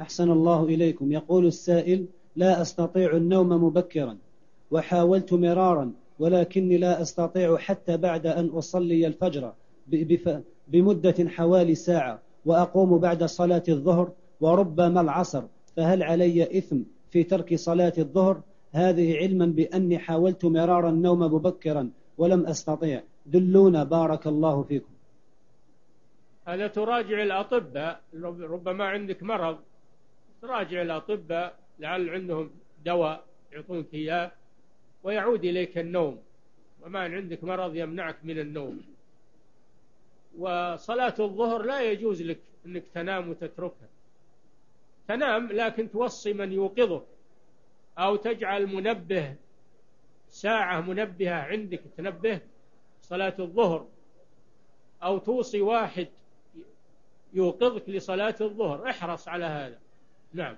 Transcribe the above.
أحسن الله إليكم. يقول السائل لا أستطيع النوم مبكرا وحاولت مرارا ولكني لا أستطيع حتى بعد أن أصلي الفجر بمدة حوالي ساعة وأقوم بعد صلاة الظهر وربما العصر. فهل علي إثم في ترك صلاة الظهر؟ هذه علما بأني حاولت مرارا النوم مبكرا ولم أستطيع. دلونا بارك الله فيكم. هذا تراجع الأطباء؟ ربما عندك مرض. تراجع الأطباء لعل عندهم دواء يعطونك إياه ويعود إليك النوم. وما عندك مرض يمنعك من النوم. وصلاة الظهر لا يجوز لك أنك تنام وتتركها. تنام لكن توصي من يوقظك. أو تجعل منبه ساعة منبهة عندك تنبه صلاة الظهر. أو توصي واحد يوقظك لصلاة الظهر. احرص على هذا. No.